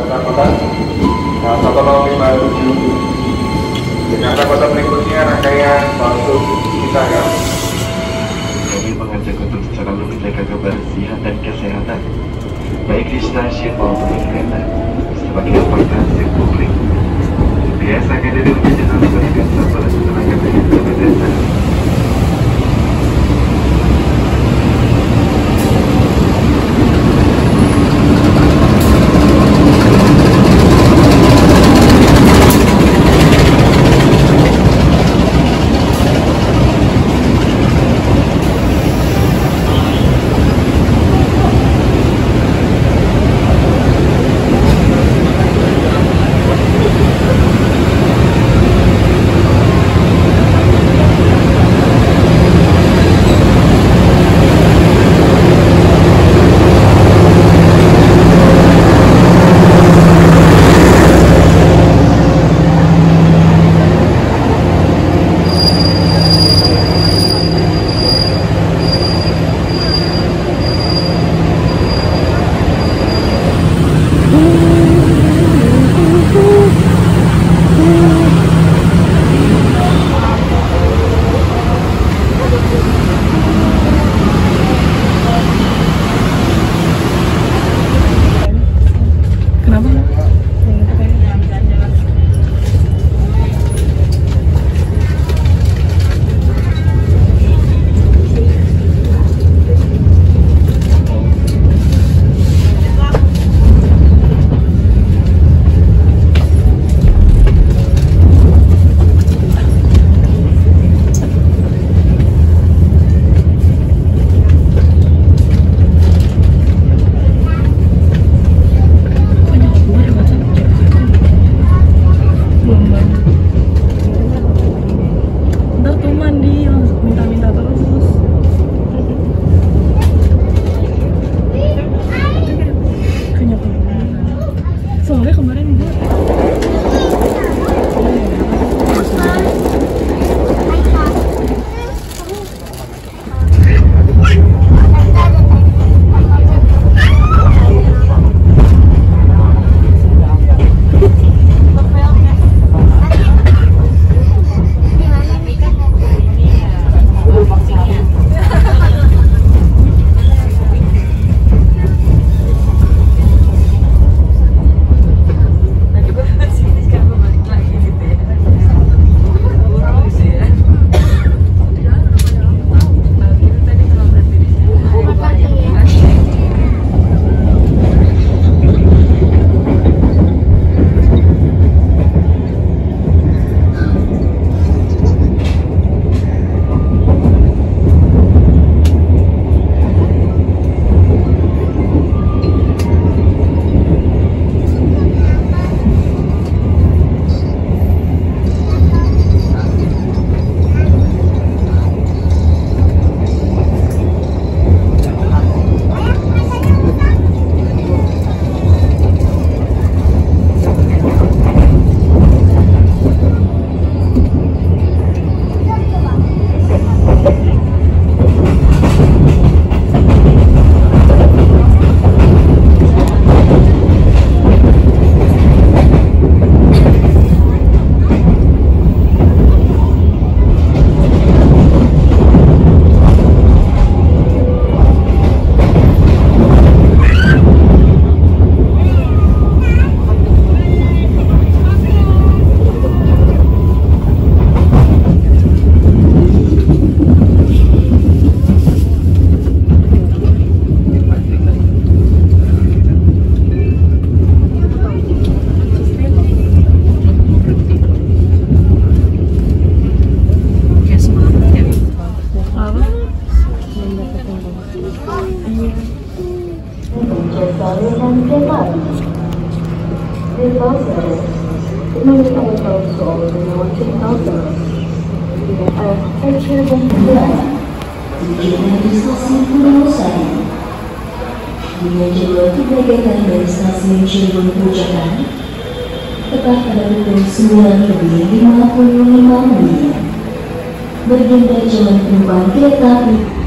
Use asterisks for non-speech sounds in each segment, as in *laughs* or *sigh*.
Jakarta Kota 1057 Jakarta Kota berikutnya rangkaian masuk kita ya Kami mengajak untuk selalu menjaga kebersihan dan kesehatan baik di stasiun maupun di kereta sebagai transportasi publik. Biasakan diri untuk jangan melakukan sampel tenaga medis Dengan jalur keberangkatan dari stasiun Cirebon Pujakan, tepat pada pukul 9 lebih 55 menit. Berganda jalan penumpang kereta api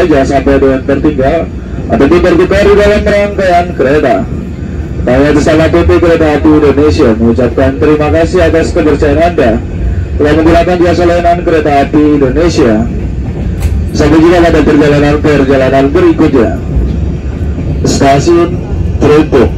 Anda jangan sampai ada yang tertinggal atau ditukar di dalam rangkaian kereta. Saya bersama PT Kereta Api Indonesia mengucapkan terima kasih atas kepercayaan Anda telah menggunakan jasa layanan kereta api Indonesia. Sampai jumpa pada perjalanan perjalanan berikutnya. Stasiun Trepok.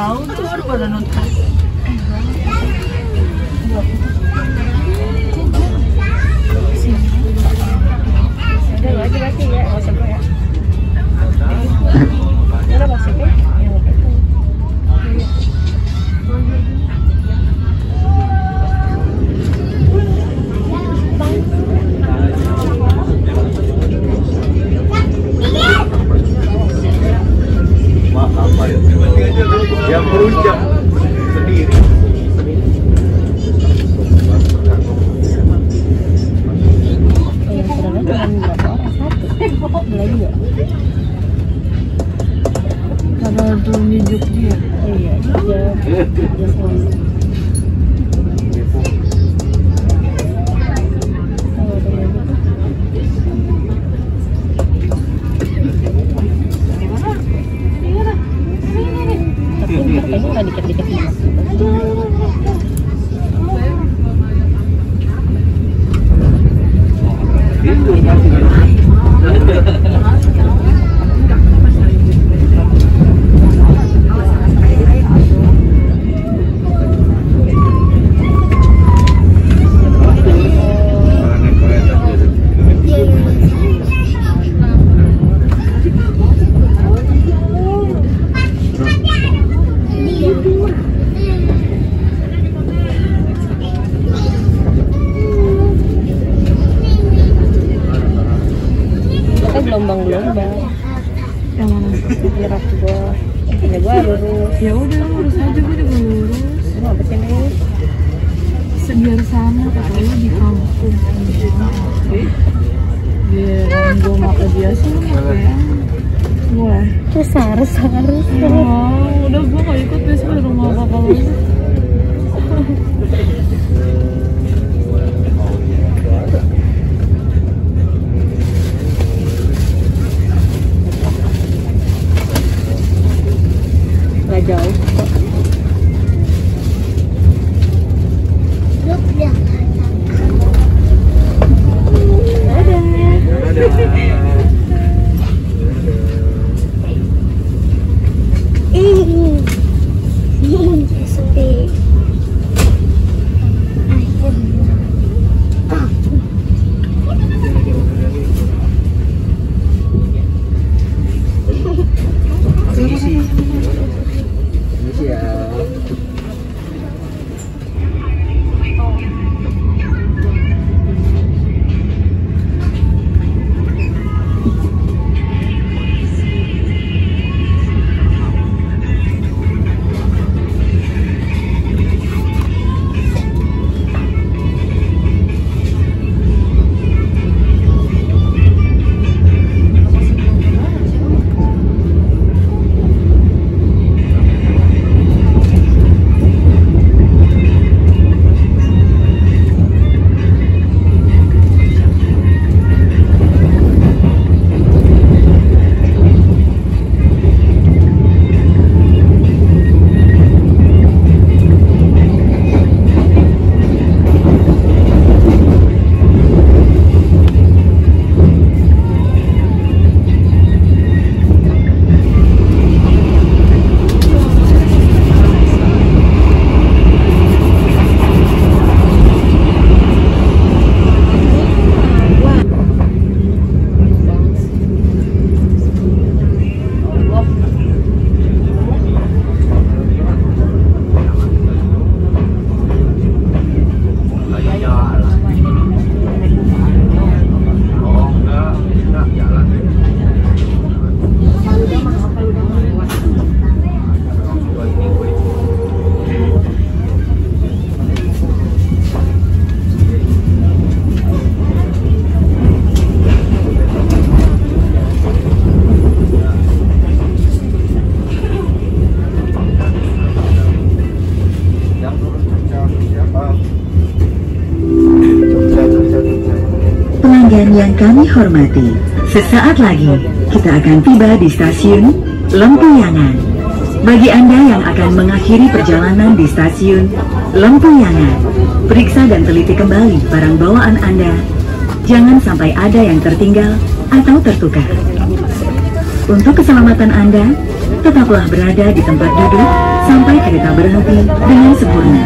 ಹೌದು ನೋಡ್ಬೋದ ನೋಡ್ತಾ Iya dia gitu ntar kayaknya nggak dikit-dikit mas kita gelombang-gelombang Yang mana? gua punya gua lurus Ya udah lurus aja gue juga lurus. Lu apa sih nih Biar sama kata lu di kampung. Biar gue sih lu mau ya. Gue. terus harus harus Oh, udah gue gak ikut besok di rumah kakak lu. legal. Pelanggan yang kami hormati, sesaat lagi kita akan tiba di stasiun Lempuyangan. Bagi Anda yang akan mengakhiri perjalanan di stasiun Lempuyangan, periksa dan teliti kembali barang bawaan Anda. Jangan sampai ada yang tertinggal atau tertukar. Untuk keselamatan Anda, tetaplah berada di tempat duduk sampai kereta berhenti dengan sempurna.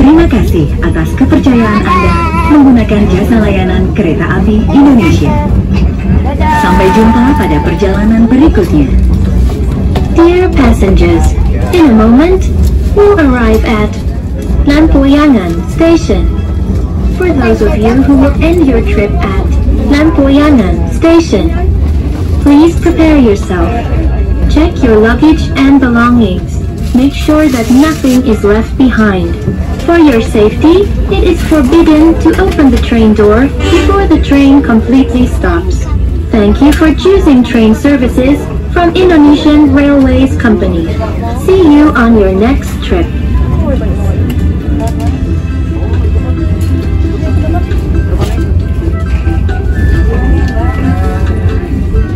Terima kasih atas kepercayaan Anda menggunakan jasa layanan kereta api Indonesia. Sampai jumpa pada perjalanan berikutnya. Dear passengers, in a moment, we'll arrive at Lampuyangan Station. For those of you who will end your trip at Lampuyangan Station, please prepare yourself. Check your luggage and belongings. make sure that nothing is left behind. For your safety, it is forbidden to open the train door before the train completely stops. Thank you for choosing train services from Indonesian Railways Company. See you on your next trip.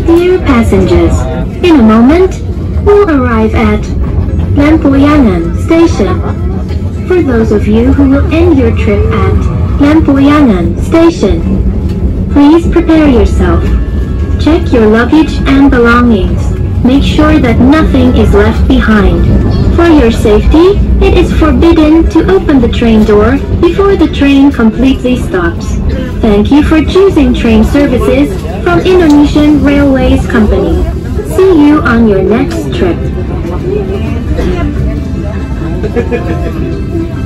Dear passengers, in a moment, we'll arrive at Lampuyangan Station. Those of you who will end your trip at Lampuyangan Station, please prepare yourself. Check your luggage and belongings. Make sure that nothing is left behind. For your safety, it is forbidden to open the train door before the train completely stops. Thank you for choosing train services from Indonesian Railways Company. See you on your next trip. *laughs*